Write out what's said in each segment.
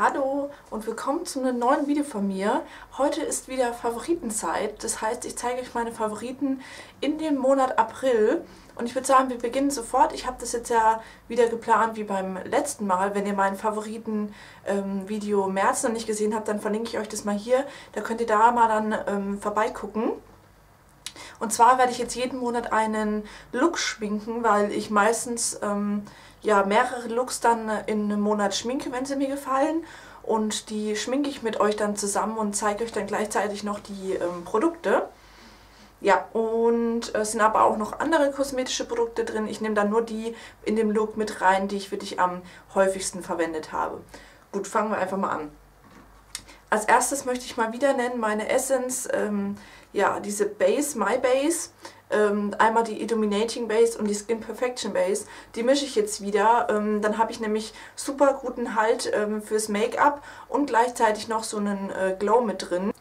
Hallo und willkommen zu einem neuen Video von mir. Heute ist wieder Favoritenzeit, das heißt, ich zeige euch meine Favoriten in dem Monat April. Und ich würde sagen, wir beginnen sofort. Ich habe das jetzt ja wieder geplant wie beim letzten Mal. Wenn ihr mein Favoriten-Video ähm, März noch nicht gesehen habt, dann verlinke ich euch das mal hier. Da könnt ihr da mal dann ähm, vorbeigucken. Und zwar werde ich jetzt jeden Monat einen Look schminken, weil ich meistens ähm, ja, mehrere Looks dann in einem Monat schminke, wenn sie mir gefallen. Und die schminke ich mit euch dann zusammen und zeige euch dann gleichzeitig noch die ähm, Produkte. Ja, und es sind aber auch noch andere kosmetische Produkte drin. Ich nehme dann nur die in dem Look mit rein, die ich wirklich am häufigsten verwendet habe. Gut, fangen wir einfach mal an. Als erstes möchte ich mal wieder nennen meine Essence, ähm, ja, diese Base, My Base. Ähm, einmal die Illuminating Base und die Skin Perfection Base. Die mische ich jetzt wieder. Ähm, dann habe ich nämlich super guten Halt ähm, fürs Make-up und gleichzeitig noch so einen äh, Glow mit drin.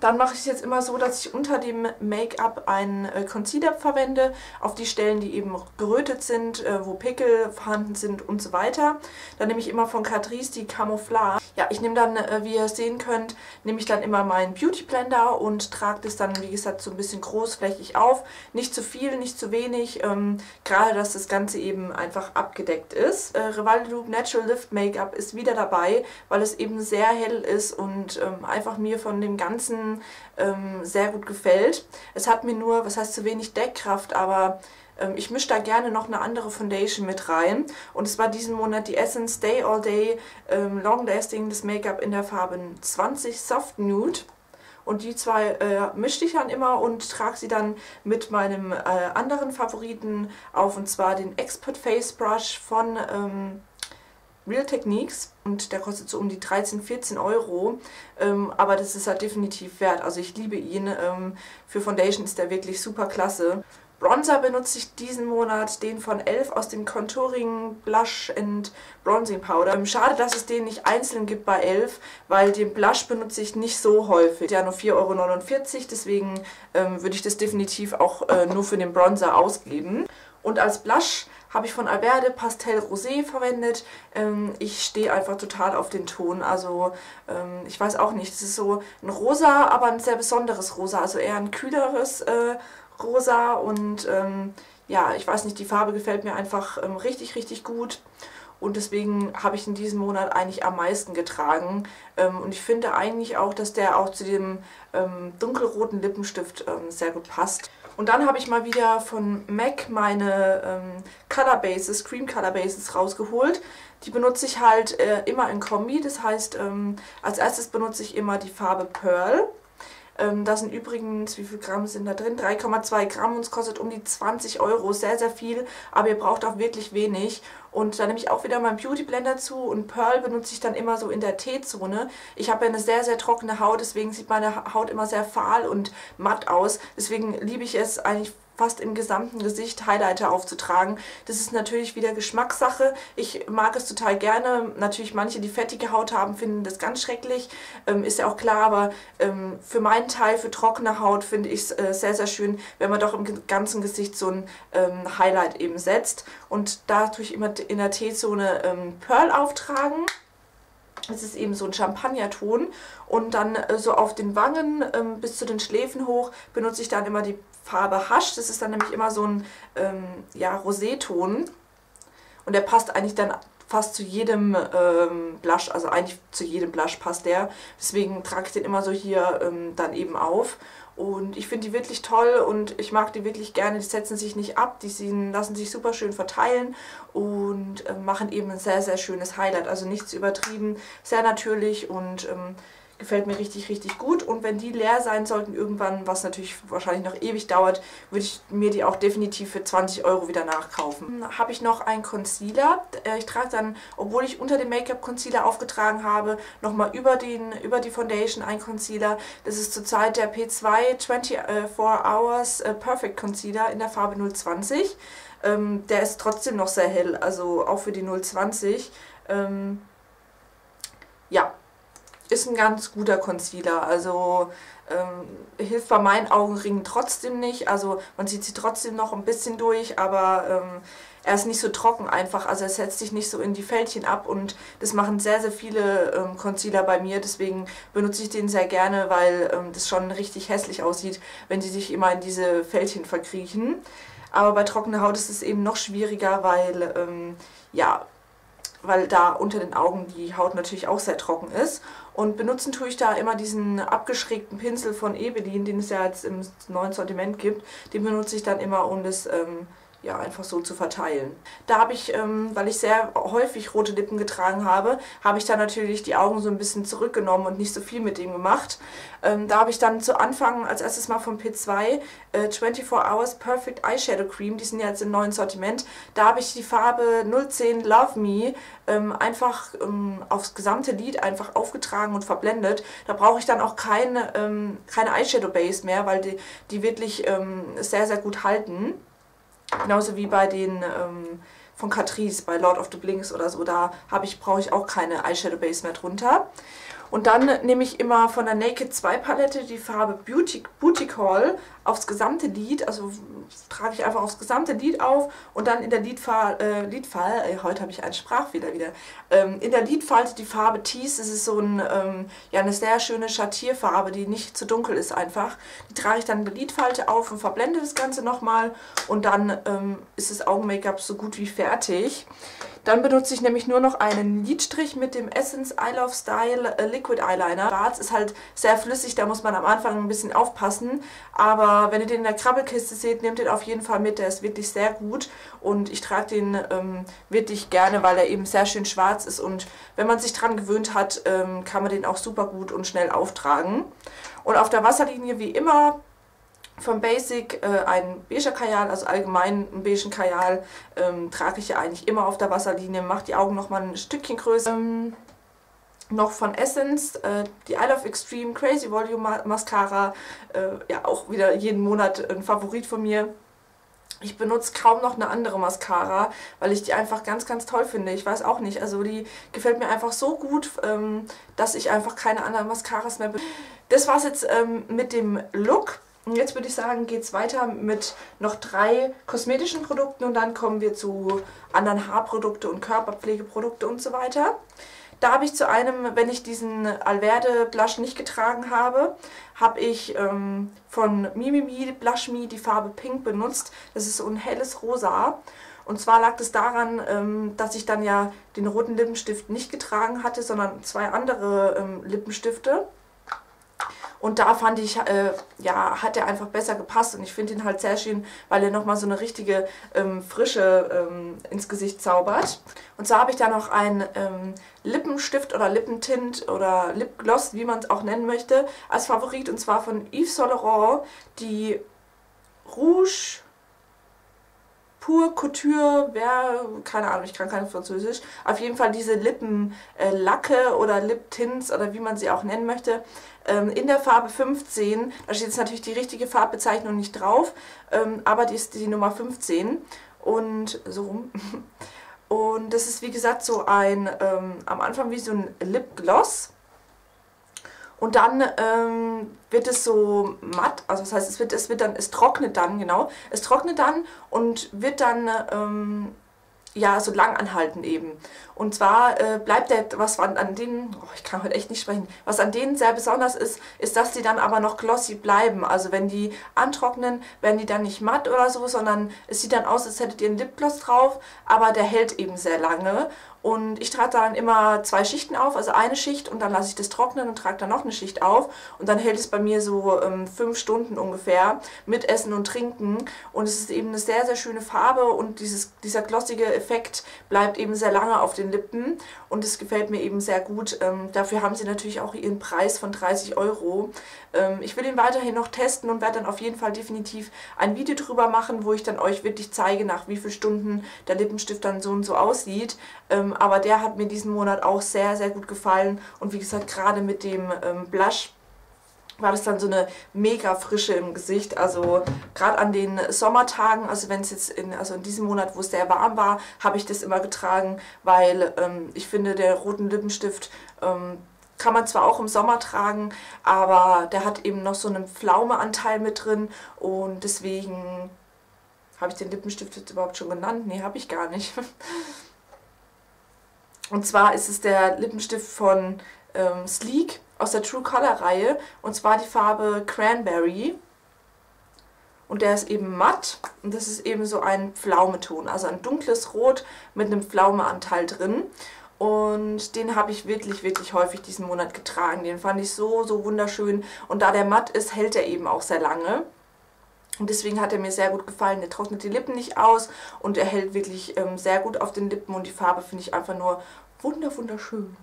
Dann mache ich es jetzt immer so, dass ich unter dem Make-up einen äh, Concealer verwende, auf die Stellen, die eben gerötet sind, äh, wo Pickel vorhanden sind und so weiter. Dann nehme ich immer von Catrice die Camouflage. Ja, ich nehme dann, äh, wie ihr sehen könnt, nehme ich dann immer meinen Beauty Blender und trage das dann, wie gesagt, so ein bisschen großflächig auf. Nicht zu viel, nicht zu wenig, ähm, gerade dass das Ganze eben einfach abgedeckt ist. Äh, Revaldo Natural Lift Make-up ist wieder dabei, weil es eben sehr hell ist und ähm, einfach mir von dem ganzen ähm, sehr gut gefällt. Es hat mir nur, was heißt zu wenig Deckkraft, aber ähm, ich mische da gerne noch eine andere Foundation mit rein. Und es war diesen Monat die Essence Day All Day ähm, Long Lasting das Make-up in der Farbe 20 Soft Nude. Und die zwei äh, mischte ich dann immer und trage sie dann mit meinem äh, anderen Favoriten auf, und zwar den Expert Face Brush von ähm, Real Techniques und der kostet so um die 13, 14 Euro, ähm, aber das ist halt definitiv wert. Also ich liebe ihn. Ähm, für Foundation ist der wirklich super klasse. Bronzer benutze ich diesen Monat, den von ELF aus dem Contouring Blush and Bronzing Powder. Ähm, schade, dass es den nicht einzeln gibt bei ELF, weil den Blush benutze ich nicht so häufig. Ja, nur 4,49 Euro, deswegen ähm, würde ich das definitiv auch äh, nur für den Bronzer ausgeben. Und als Blush habe ich von Alberde Pastel Rosé verwendet. Ähm, ich stehe einfach total auf den Ton. Also ähm, ich weiß auch nicht, es ist so ein rosa, aber ein sehr besonderes rosa. Also eher ein kühleres äh, rosa und ähm, ja, ich weiß nicht, die Farbe gefällt mir einfach ähm, richtig, richtig gut. Und deswegen habe ich in diesem Monat eigentlich am meisten getragen. Ähm, und ich finde eigentlich auch, dass der auch zu dem ähm, dunkelroten Lippenstift sehr gut passt. Und dann habe ich mal wieder von MAC meine ähm, Color Bases, Cream Color Bases rausgeholt. Die benutze ich halt äh, immer in Kombi. Das heißt, ähm, als erstes benutze ich immer die Farbe Pearl. Ähm, da sind übrigens, wie viel Gramm sind da drin? 3,2 Gramm und es kostet um die 20 Euro. Sehr, sehr viel, aber ihr braucht auch wirklich wenig. Und da nehme ich auch wieder meinen Beauty Blender zu und Pearl benutze ich dann immer so in der T-Zone. Ich habe ja eine sehr, sehr trockene Haut, deswegen sieht meine Haut immer sehr fahl und matt aus. Deswegen liebe ich es eigentlich fast im gesamten Gesicht Highlighter aufzutragen. Das ist natürlich wieder Geschmackssache. Ich mag es total gerne. Natürlich manche, die fettige Haut haben, finden das ganz schrecklich. Ähm, ist ja auch klar, aber ähm, für meinen Teil, für trockene Haut, finde ich es äh, sehr, sehr schön, wenn man doch im ganzen Gesicht so ein ähm, Highlight eben setzt. Und da tue ich immer in der T-Zone ähm, Pearl auftragen. Es ist eben so ein Champagnerton und dann äh, so auf den Wangen ähm, bis zu den Schläfen hoch benutze ich dann immer die Farbe Hasch. Das ist dann nämlich immer so ein ähm, ja, Roséton und der passt eigentlich dann fast zu jedem ähm, Blush, also eigentlich zu jedem Blush passt der. Deswegen trage ich den immer so hier ähm, dann eben auf. Und ich finde die wirklich toll und ich mag die wirklich gerne. Die setzen sich nicht ab, die sehen, lassen sich super schön verteilen und äh, machen eben ein sehr, sehr schönes Highlight. Also nichts übertrieben, sehr natürlich und ähm, gefällt mir richtig, richtig gut. Und wenn die leer sein sollten irgendwann, was natürlich wahrscheinlich noch ewig dauert, würde ich mir die auch definitiv für 20 Euro wieder nachkaufen. Dann habe ich noch einen Concealer. Äh, ich trage dann, obwohl ich unter dem Make-up Concealer aufgetragen habe, nochmal über, über die Foundation einen Concealer. Das ist zurzeit der P2 24 Hours äh, Perfect Concealer in der Farbe 020. Ähm, der ist trotzdem noch sehr hell, also auch für die 020. Ähm, ja, ist ein ganz guter Concealer. Also ähm, hilft bei meinen Augenringen trotzdem nicht. Also man sieht sie trotzdem noch ein bisschen durch, aber ähm, er ist nicht so trocken einfach, also er setzt sich nicht so in die Fältchen ab und das machen sehr, sehr viele ähm, Concealer bei mir, deswegen benutze ich den sehr gerne, weil ähm, das schon richtig hässlich aussieht, wenn sie sich immer in diese Fältchen verkriechen. Aber bei trockener Haut ist es eben noch schwieriger, weil, ähm, ja, weil da unter den Augen die Haut natürlich auch sehr trocken ist. Und benutzen tue ich da immer diesen abgeschrägten Pinsel von Ebelin, den es ja jetzt im neuen Sortiment gibt. Den benutze ich dann immer, um das ähm, ja, einfach so zu verteilen. Da habe ich, ähm, weil ich sehr häufig rote Lippen getragen habe, habe ich dann natürlich die Augen so ein bisschen zurückgenommen und nicht so viel mit dem gemacht. Ähm, da habe ich dann zu Anfang als erstes mal vom P2 äh, 24 Hours Perfect Eyeshadow Cream, die sind ja jetzt im neuen Sortiment, da habe ich die Farbe 010 Love Me ähm, einfach ähm, aufs gesamte Lid einfach aufgetragen und verblendet. Da brauche ich dann auch keine, ähm, keine Eyeshadow Base mehr, weil die, die wirklich ähm, sehr, sehr gut halten. Genauso wie bei den ähm, von Catrice, bei Lord of the Blinks oder so, da ich, brauche ich auch keine Eyeshadow Base mehr drunter. Und dann nehme ich immer von der Naked 2 Palette die Farbe Beauty, Booty Call aufs gesamte Lid, also trage ich einfach aufs gesamte Lid auf und dann in der Lidfahl, äh, äh, heute habe ich einen Sprachfehler wieder, ähm, in der Lidfalte die Farbe Tease, das ist so ein, ähm, ja, eine sehr schöne Schattierfarbe, die nicht zu dunkel ist einfach. Die trage ich dann in der Lidfalte auf und verblende das Ganze nochmal und dann ähm, ist das Augen-Make-up so gut wie fertig. Dann benutze ich nämlich nur noch einen Lidstrich mit dem Essence I Love Style äh, Liquid Eyeliner. Schwarz ist halt sehr flüssig, da muss man am Anfang ein bisschen aufpassen. Aber wenn ihr den in der Krabbelkiste seht, nehmt den auf jeden Fall mit. Der ist wirklich sehr gut und ich trage den ähm, wirklich gerne, weil er eben sehr schön schwarz ist. Und wenn man sich dran gewöhnt hat, ähm, kann man den auch super gut und schnell auftragen. Und auf der Wasserlinie wie immer vom Basic äh, ein beiger Kajal, also allgemein einen beigen Kajal, ähm, trage ich ja eigentlich immer auf der Wasserlinie, mache die Augen nochmal ein Stückchen größer. Ähm, noch von Essence, äh, die I Love Extreme Crazy Volume Mascara, äh, ja auch wieder jeden Monat ein Favorit von mir. Ich benutze kaum noch eine andere Mascara, weil ich die einfach ganz, ganz toll finde. Ich weiß auch nicht, also die gefällt mir einfach so gut, ähm, dass ich einfach keine anderen Mascaras mehr benutze. Das war's jetzt ähm, mit dem Look. Und jetzt würde ich sagen, geht es weiter mit noch drei kosmetischen Produkten und dann kommen wir zu anderen Haarprodukte und Körperpflegeprodukte und so weiter. Da habe ich zu einem, wenn ich diesen Alverde Blush nicht getragen habe, habe ich ähm, von Mimimi Blush Me die Farbe Pink benutzt. Das ist so ein helles Rosa. Und zwar lag es daran, ähm, dass ich dann ja den roten Lippenstift nicht getragen hatte, sondern zwei andere ähm, Lippenstifte. Und da fand ich, äh, ja, hat er einfach besser gepasst und ich finde ihn halt sehr schön, weil er nochmal so eine richtige ähm, Frische ähm, ins Gesicht zaubert. Und zwar habe ich da noch einen ähm, Lippenstift oder Lippentint oder Lipgloss, wie man es auch nennen möchte, als Favorit und zwar von Yves Saint Laurent, die Rouge Pur Couture, wer, keine Ahnung, ich kann kein Französisch. Auf jeden Fall diese Lippenlacke äh, oder Lip-Tints oder wie man sie auch nennen möchte. Ähm, in der Farbe 15, da steht jetzt natürlich die richtige Farbbezeichnung nicht drauf, ähm, aber die ist die Nummer 15 und so rum. Und das ist wie gesagt so ein, ähm, am Anfang wie so ein Lipgloss. Und dann ähm, wird es so matt, also das heißt, es wird, es wird dann, es trocknet dann, genau, es trocknet dann und wird dann ähm, ja, so lang anhalten eben. Und zwar äh, bleibt der, was an, an denen, oh, ich kann heute echt nicht sprechen, was an denen sehr besonders ist, ist, dass die dann aber noch glossy bleiben. Also wenn die antrocknen, werden die dann nicht matt oder so, sondern es sieht dann aus, als hättet ihr einen Lipgloss drauf, aber der hält eben sehr lange. Und ich trage dann immer zwei Schichten auf, also eine Schicht und dann lasse ich das trocknen und trage dann noch eine Schicht auf. Und dann hält es bei mir so ähm, fünf Stunden ungefähr mit Essen und Trinken. Und es ist eben eine sehr, sehr schöne Farbe und dieses, dieser glossige Effekt bleibt eben sehr lange auf den Lippen. Und es gefällt mir eben sehr gut. Ähm, dafür haben sie natürlich auch ihren Preis von 30 Euro. Ähm, ich will ihn weiterhin noch testen und werde dann auf jeden Fall definitiv ein Video drüber machen, wo ich dann euch wirklich zeige, nach wie vielen Stunden der Lippenstift dann so und so aussieht. Ähm, ähm, aber der hat mir diesen Monat auch sehr, sehr gut gefallen. Und wie gesagt, gerade mit dem ähm, Blush war das dann so eine mega Frische im Gesicht. Also gerade an den Sommertagen, also wenn es jetzt in, also in diesem Monat, wo es sehr warm war, habe ich das immer getragen, weil ähm, ich finde, der roten Lippenstift ähm, kann man zwar auch im Sommer tragen, aber der hat eben noch so einen Pflaumeanteil mit drin und deswegen Habe ich den Lippenstift jetzt überhaupt schon genannt? Nee, habe ich gar nicht. Und zwar ist es der Lippenstift von ähm, Sleek aus der True Color Reihe. Und zwar die Farbe Cranberry. Und der ist eben matt und das ist eben so ein Pflaumeton, also ein dunkles Rot mit einem Pflaumeanteil drin. Und den habe ich wirklich, wirklich häufig diesen Monat getragen. Den fand ich so, so wunderschön. Und da der matt ist, hält er eben auch sehr lange. Und deswegen hat er mir sehr gut gefallen. Der trocknet die Lippen nicht aus und er hält wirklich ähm, sehr gut auf den Lippen. Und die Farbe finde ich einfach nur wunder, wunderschön.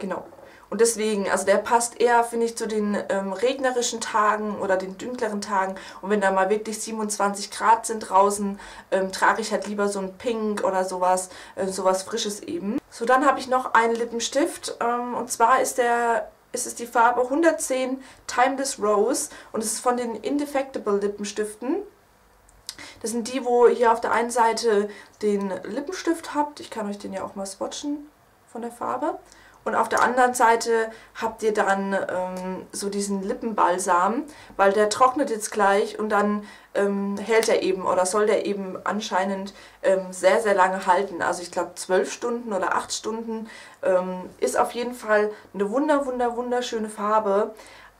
Genau. Und deswegen, also der passt eher, finde ich, zu den ähm, regnerischen Tagen oder den dunkleren Tagen. Und wenn da mal wirklich 27 Grad sind draußen, ähm, trage ich halt lieber so ein Pink oder sowas, äh, sowas Frisches eben. So, dann habe ich noch einen Lippenstift. Ähm, und zwar ist der ist es die Farbe 110 Timeless Rose und es ist von den Indefectible Lippenstiften. Das sind die, wo ihr auf der einen Seite den Lippenstift habt. Ich kann euch den ja auch mal swatchen von der Farbe. Und auf der anderen Seite habt ihr dann ähm, so diesen Lippenbalsam, weil der trocknet jetzt gleich und dann ähm, hält er eben oder soll der eben anscheinend ähm, sehr, sehr lange halten. Also ich glaube zwölf Stunden oder acht Stunden ähm, ist auf jeden Fall eine wunder, wunder, wunderschöne Farbe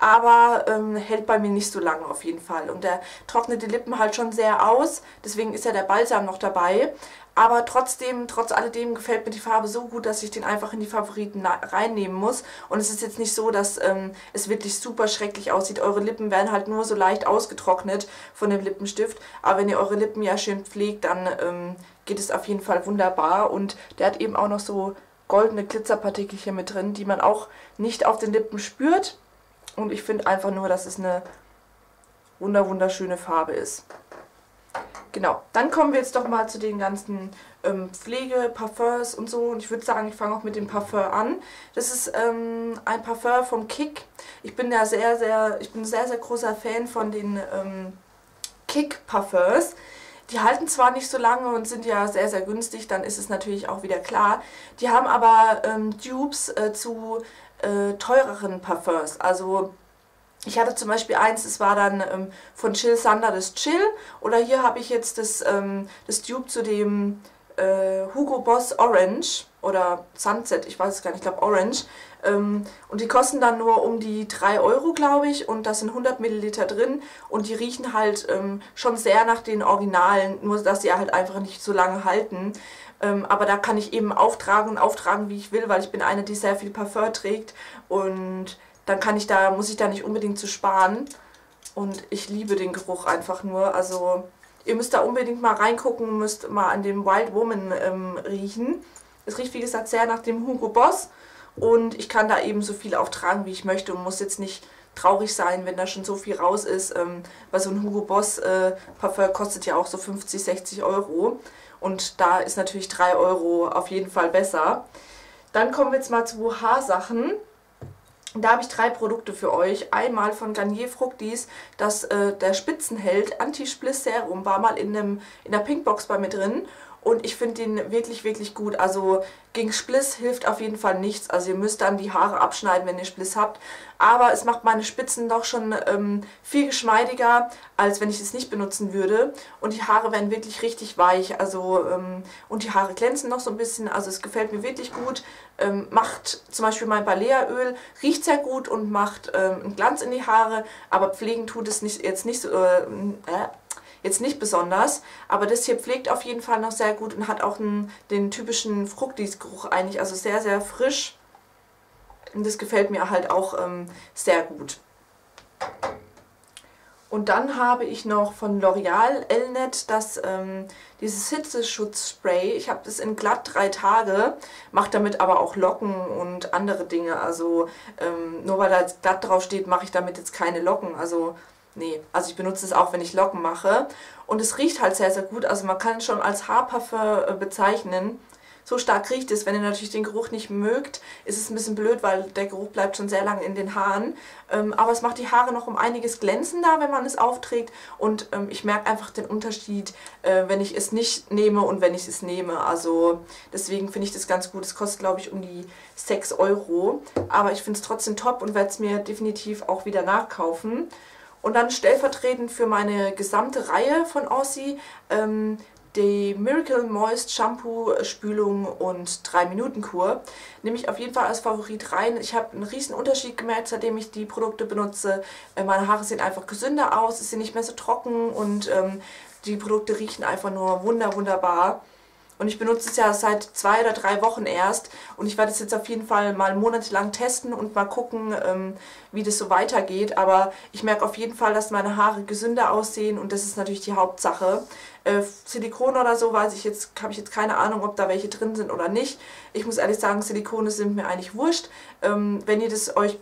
aber ähm, hält bei mir nicht so lange auf jeden Fall. Und der trocknet die Lippen halt schon sehr aus, deswegen ist ja der Balsam noch dabei. Aber trotzdem, trotz alledem gefällt mir die Farbe so gut, dass ich den einfach in die Favoriten reinnehmen muss. Und es ist jetzt nicht so, dass ähm, es wirklich super schrecklich aussieht. Eure Lippen werden halt nur so leicht ausgetrocknet von dem Lippenstift. Aber wenn ihr eure Lippen ja schön pflegt, dann ähm, geht es auf jeden Fall wunderbar. Und der hat eben auch noch so goldene Glitzerpartikel hier mit drin, die man auch nicht auf den Lippen spürt. Und ich finde einfach nur, dass es eine wunder wunderschöne Farbe ist. Genau, dann kommen wir jetzt doch mal zu den ganzen ähm, Pflege, Parfums und so. Und ich würde sagen, ich fange auch mit dem Parfum an. Das ist ähm, ein Parfum vom Kick. Ich bin ja sehr, sehr, ich bin ein sehr, sehr großer Fan von den ähm, Kick Parfums. Die halten zwar nicht so lange und sind ja sehr, sehr günstig, dann ist es natürlich auch wieder klar. Die haben aber ähm, Dupes äh, zu äh, teureren Parfums. Also ich hatte zum Beispiel eins, das war dann ähm, von Chill Thunder das Chill. Oder hier habe ich jetzt das, ähm, das Dupe zu dem äh, Hugo Boss Orange oder Sunset, ich weiß es gar nicht, ich glaube Orange. Ähm, und die kosten dann nur um die 3 Euro, glaube ich. Und da sind 100 Milliliter drin. Und die riechen halt ähm, schon sehr nach den Originalen, nur dass sie halt einfach nicht so lange halten. Ähm, aber da kann ich eben auftragen und auftragen, wie ich will, weil ich bin eine, die sehr viel Parfum trägt. Und dann kann ich da, muss ich da nicht unbedingt zu sparen. Und ich liebe den Geruch einfach nur. Also ihr müsst da unbedingt mal reingucken, müsst mal an dem Wild Woman ähm, riechen. Es riecht wie gesagt sehr nach dem Hugo Boss. Und ich kann da eben so viel auftragen, wie ich möchte und muss jetzt nicht traurig sein, wenn da schon so viel raus ist. Ähm, weil so ein Hugo Boss äh, Parfum kostet ja auch so 50, 60 Euro. Und da ist natürlich 3 Euro auf jeden Fall besser. Dann kommen wir jetzt mal zu Haarsachen. Da habe ich drei Produkte für euch. Einmal von Garnier Fructis, das äh, der Spitzenheld Anti-Spliss Serum war mal in, einem, in der Pinkbox bei mir drin und ich finde den wirklich, wirklich gut. Also gegen Spliss hilft auf jeden Fall nichts. Also ihr müsst dann die Haare abschneiden, wenn ihr Spliss habt. Aber es macht meine Spitzen doch schon ähm, viel geschmeidiger, als wenn ich es nicht benutzen würde. Und die Haare werden wirklich richtig weich. Also ähm, Und die Haare glänzen noch so ein bisschen. Also es gefällt mir wirklich gut. Ähm, macht zum Beispiel mein Balea-Öl, riecht sehr gut und macht ähm, einen Glanz in die Haare. Aber pflegen tut es nicht, jetzt nicht so... Äh, äh, jetzt nicht besonders, aber das hier pflegt auf jeden Fall noch sehr gut und hat auch einen, den typischen Fructis-Geruch eigentlich, also sehr, sehr frisch. Und das gefällt mir halt auch ähm, sehr gut. Und dann habe ich noch von L'Oreal Elnet das, ähm, dieses Hitzeschutzspray. Ich habe das in glatt drei Tage, mache damit aber auch Locken und andere Dinge. Also ähm, nur weil da jetzt glatt drauf steht, mache ich damit jetzt keine Locken. Also Nee, also ich benutze es auch, wenn ich Locken mache. Und es riecht halt sehr, sehr gut. Also man kann es schon als Haarparfum äh, bezeichnen. So stark riecht es. Wenn ihr natürlich den Geruch nicht mögt, ist es ein bisschen blöd, weil der Geruch bleibt schon sehr lange in den Haaren. Ähm, aber es macht die Haare noch um einiges glänzender, wenn man es aufträgt. Und ähm, ich merke einfach den Unterschied, äh, wenn ich es nicht nehme und wenn ich es nehme. Also deswegen finde ich das ganz gut. Es kostet, glaube ich, um die 6 Euro. Aber ich finde es trotzdem top und werde es mir definitiv auch wieder nachkaufen. Und dann stellvertretend für meine gesamte Reihe von Aussie ähm, die Miracle Moist Shampoo Spülung und 3 Minuten Kur nehme ich auf jeden Fall als Favorit rein. Ich habe einen riesen Unterschied gemerkt, seitdem ich die Produkte benutze. Äh, meine Haare sehen einfach gesünder aus, sie sind nicht mehr so trocken und ähm, die Produkte riechen einfach nur wunder wunderbar. Und ich benutze es ja seit zwei oder drei Wochen erst. Und ich werde es jetzt auf jeden Fall mal monatelang testen und mal gucken, ähm, wie das so weitergeht. Aber ich merke auf jeden Fall, dass meine Haare gesünder aussehen und das ist natürlich die Hauptsache. Äh, Silikone oder so weiß ich jetzt, habe ich jetzt keine Ahnung, ob da welche drin sind oder nicht. Ich muss ehrlich sagen, Silikone sind mir eigentlich wurscht. Ähm, wenn ihr das euch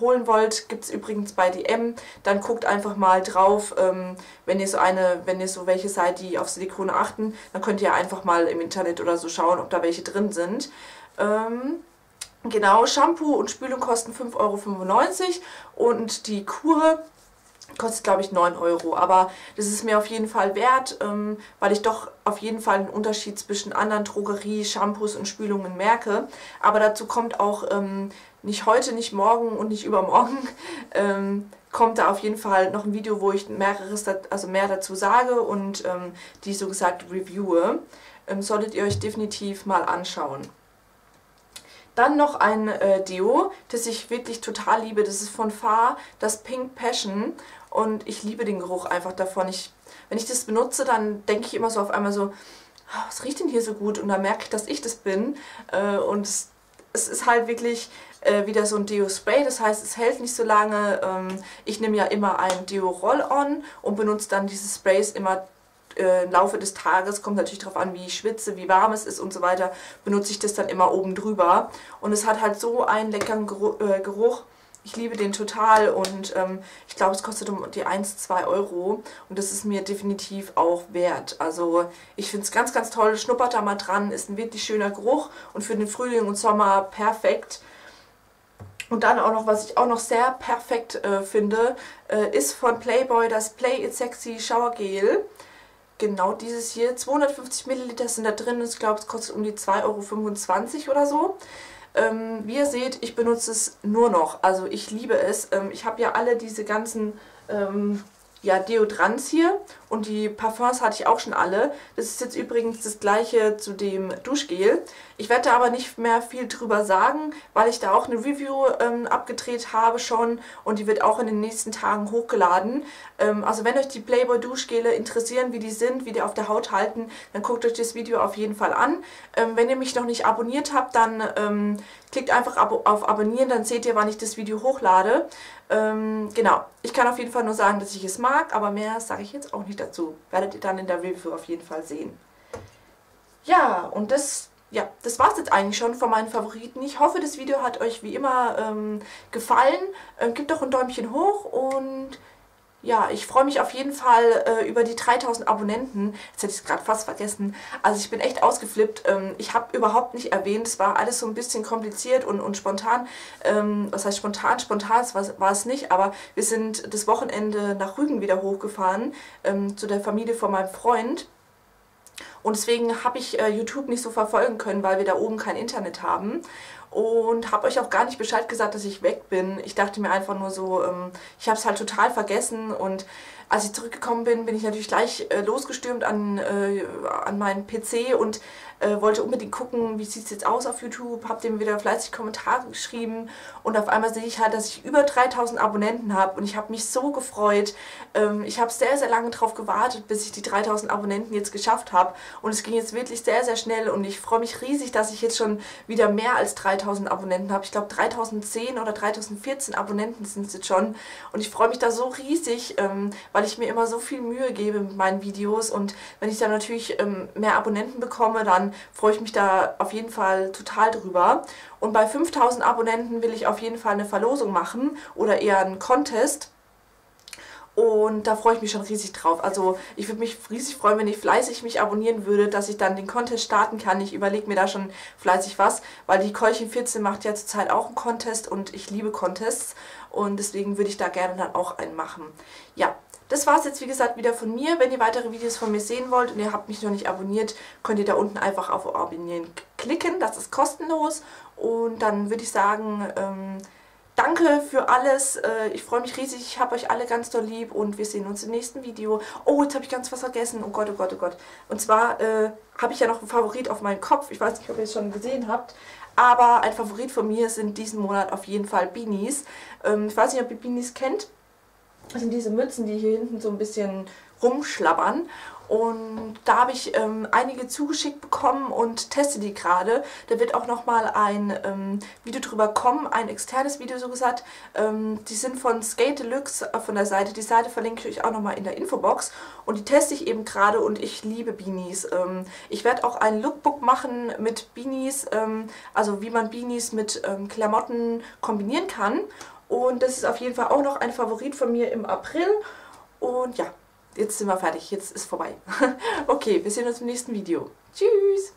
holen wollt, gibt es übrigens bei DM. Dann guckt einfach mal drauf, ähm, wenn ihr so eine, wenn ihr so welche seid, die auf Silikone achten, dann könnt ihr einfach mal im Internet oder so schauen, ob da welche drin sind. Ähm, genau, Shampoo und Spülung kosten 5,95 Euro und die Kur kostet glaube ich 9 Euro, aber das ist mir auf jeden Fall wert, ähm, weil ich doch auf jeden Fall einen Unterschied zwischen anderen Drogerie, Shampoos und Spülungen merke. Aber dazu kommt auch ähm, nicht heute, nicht morgen und nicht übermorgen, ähm, kommt da auf jeden Fall noch ein Video, wo ich mehreres, also mehr dazu sage und ähm, die so gesagt reviewe. Ähm, solltet ihr euch definitiv mal anschauen. Dann noch ein äh, Deo, das ich wirklich total liebe. Das ist von Far, das Pink Passion. Und ich liebe den Geruch einfach davon. Ich, wenn ich das benutze, dann denke ich immer so auf einmal so, oh, was riecht denn hier so gut? Und dann merke ich, dass ich das bin. Äh, und es, es ist halt wirklich äh, wieder so ein Deo-Spray, das heißt, es hält nicht so lange. Ähm, ich nehme ja immer ein Deo-Roll-On und benutze dann diese Sprays immer äh, im Laufe des Tages, kommt natürlich darauf an, wie ich schwitze, wie warm es ist und so weiter, benutze ich das dann immer oben drüber. Und es hat halt so einen leckeren äh, Geruch. Ich liebe den total und ähm, ich glaube, es kostet um die 1, 2 Euro und das ist mir definitiv auch wert. Also ich finde es ganz, ganz toll. Schnuppert da mal dran, ist ein wirklich schöner Geruch und für den Frühling und Sommer perfekt. Und dann auch noch, was ich auch noch sehr perfekt äh, finde, äh, ist von Playboy das Play It Sexy Shower Gel. Genau dieses hier. 250 Milliliter sind da drin. Ich glaube, es kostet um die 2,25 Euro oder so. Ähm, wie ihr seht, ich benutze es nur noch. Also ich liebe es. Ähm, ich habe ja alle diese ganzen ähm, ja, Deodorants hier und die Parfums hatte ich auch schon alle. Das ist jetzt übrigens das gleiche zu dem Duschgel. Ich werde aber nicht mehr viel drüber sagen, weil ich da auch eine Review ähm, abgedreht habe schon und die wird auch in den nächsten Tagen hochgeladen. Ähm, also wenn euch die Playboy Duschgele interessieren, wie die sind, wie die auf der Haut halten, dann guckt euch das Video auf jeden Fall an. Ähm, wenn ihr mich noch nicht abonniert habt, dann ähm, klickt einfach auf Abonnieren, dann seht ihr, wann ich das Video hochlade. Ähm, genau, ich kann auf jeden Fall nur sagen, dass ich es mag, aber mehr sage ich jetzt auch nicht dazu. Werdet ihr dann in der Review auf jeden Fall sehen. Ja, und das, ja, das war es jetzt eigentlich schon von meinen Favoriten. Ich hoffe, das Video hat euch wie immer ähm, gefallen. Ähm, gebt doch ein Däumchen hoch und ja, ich freue mich auf jeden Fall äh, über die 3000 Abonnenten. Jetzt hätte ich es gerade fast vergessen. Also ich bin echt ausgeflippt. Ähm, ich habe überhaupt nicht erwähnt, es war alles so ein bisschen kompliziert und, und spontan. Ähm, was heißt spontan? Spontan war, es nicht, aber wir sind das Wochenende nach Rügen wieder hochgefahren ähm, zu der Familie von meinem Freund. Und deswegen habe ich äh, YouTube nicht so verfolgen können, weil wir da oben kein Internet haben und habe euch auch gar nicht Bescheid gesagt, dass ich weg bin. Ich dachte mir einfach nur so, ähm, ich habe es halt total vergessen und als ich zurückgekommen bin, bin ich natürlich gleich äh, losgestürmt an, äh, an meinen PC und äh, wollte unbedingt gucken, wie sieht es jetzt aus auf YouTube, habe dem wieder fleißig Kommentare geschrieben und auf einmal sehe ich halt, dass ich über 3000 Abonnenten habe und ich habe mich so gefreut. Ähm, ich habe sehr, sehr lange darauf gewartet, bis ich die 3000 Abonnenten jetzt geschafft habe und es ging jetzt wirklich sehr, sehr schnell und ich freue mich riesig, dass ich jetzt schon wieder mehr als 3000 Abonnenten habe. Ich glaube 3010 oder 3014 Abonnenten sind es jetzt schon und ich freue mich da so riesig, ähm, weil weil ich mir immer so viel Mühe gebe mit meinen Videos und wenn ich dann natürlich ähm, mehr Abonnenten bekomme, dann freue ich mich da auf jeden Fall total drüber. Und bei 5000 Abonnenten will ich auf jeden Fall eine Verlosung machen oder eher einen Contest. Und da freue ich mich schon riesig drauf. Also ich würde mich riesig freuen, wenn ich fleißig mich abonnieren würde, dass ich dann den Contest starten kann. Ich überlege mir da schon fleißig was, weil die Keulchen 14 macht ja zurzeit auch einen Contest und ich liebe Contests. Und deswegen würde ich da gerne dann auch einen machen. Ja, das war es jetzt wie gesagt wieder von mir. Wenn ihr weitere Videos von mir sehen wollt und ihr habt mich noch nicht abonniert, könnt ihr da unten einfach auf Abonnieren klicken. Das ist kostenlos. Und dann würde ich sagen, ähm, danke für alles. Äh, ich freue mich riesig. Ich habe euch alle ganz doll lieb und wir sehen uns im nächsten Video. Oh, jetzt habe ich ganz was vergessen. Oh Gott, oh Gott, oh Gott. Und zwar äh, habe ich ja noch einen Favorit auf meinem Kopf. Ich weiß nicht, ob ihr es schon gesehen habt. Aber ein Favorit von mir sind diesen Monat auf jeden Fall Beanies. Ähm, ich weiß nicht, ob ihr Beanies kennt. Das sind diese Mützen, die hier hinten so ein bisschen rumschlabbern. Und da habe ich ähm, einige zugeschickt bekommen und teste die gerade. Da wird auch nochmal ein ähm, Video drüber kommen, ein externes Video so gesagt. Ähm, die sind von Skate Deluxe äh, von der Seite. Die Seite verlinke ich euch auch nochmal in der Infobox. Und die teste ich eben gerade und ich liebe Beanies. Ähm, ich werde auch ein Lookbook machen mit Beanies, ähm, also wie man Beanies mit ähm, Klamotten kombinieren kann. Und das ist auf jeden Fall auch noch ein Favorit von mir im April. Und ja, jetzt sind wir fertig. Jetzt ist vorbei. okay, wir sehen uns im nächsten Video. Tschüss!